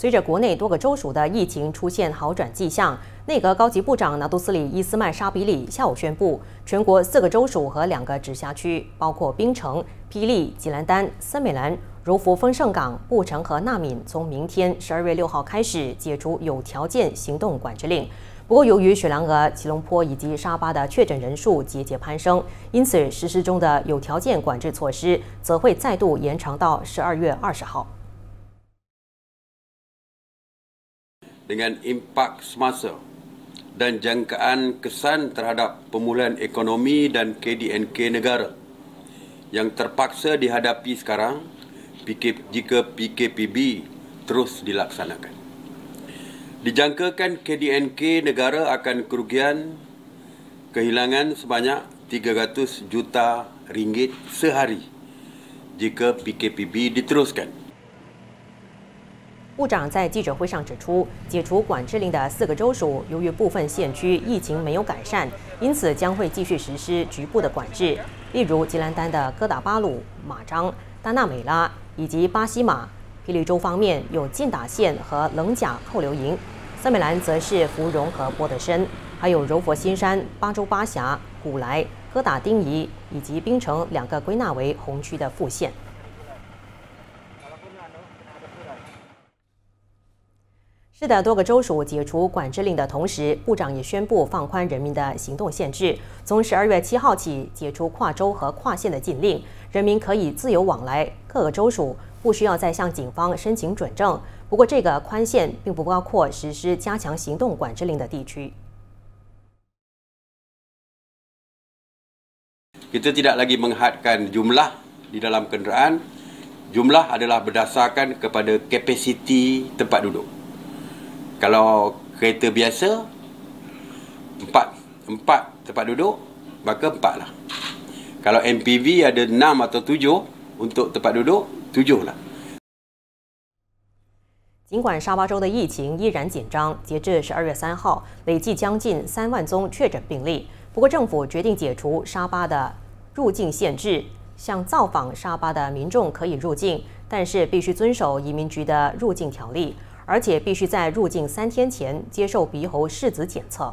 随着国内多个州属的疫情出现好转迹象，内阁高级部长拿督斯里伊斯曼沙比里下午宣布，全国四个州属和两个直辖区，包括槟城、霹雳、吉兰丹、森美兰、柔佛、丰盛港、布城和纳敏，从明天十二月六号开始解除有条件行动管制令。不过，由于雪兰莪、吉隆坡以及沙巴的确诊人数节节攀升，因此实施中的有条件管制措施则会再度延长到十二月二十号。Dengan impak semasa dan jangkaan kesan terhadap pemulihan ekonomi dan KDNK negara yang terpaksa dihadapi sekarang jika PKPB terus dilaksanakan. Dijangkakan KDNK negara akan kerugian kehilangan sebanyak 300 juta ringgit sehari jika PKPB diteruskan. 部长在记者会上指出，解除管制令的四个州属，由于部分县区疫情没有改善，因此将会继续实施局部的管制。例如，吉兰丹的哥打巴鲁、马章、丹纳美拉以及巴西马；霹雳州方面有劲打县和冷甲扣留营；森美兰则是芙蓉和波德申，还有柔佛新山、巴州巴峡、古莱、哥打丁仪以及槟城两个归纳为红区的副县。是的，多个州属解除管制令的同时，部长也宣布放宽人民的行动限制。从十二月七号起，解除跨州和跨县的禁令，人民可以自由往来各个州属，不需要再向警方申请准证。不过，这个宽限并不包括实施加强行动管制令的地区。Kita tidak lagi menghadkan jumlah di dalam kenderaan. Jumlah adalah berdasarkan kepada kapasiti tempat duduk. Kalau kereta biasa empat empat tempat duduk maka empat lah kalau MPV ada enam atau tujuh untuk tempat duduk tujuh lah 尽管沙巴州的疫情依然紧张，截至十二月三号，累计将近三万宗确诊病例。不过，政府决定解除沙巴的入境限制，向造访沙巴的民众可以入境，但是必须遵守移民局的入境条例。而且必须在入境三天前接受鼻喉拭子检测。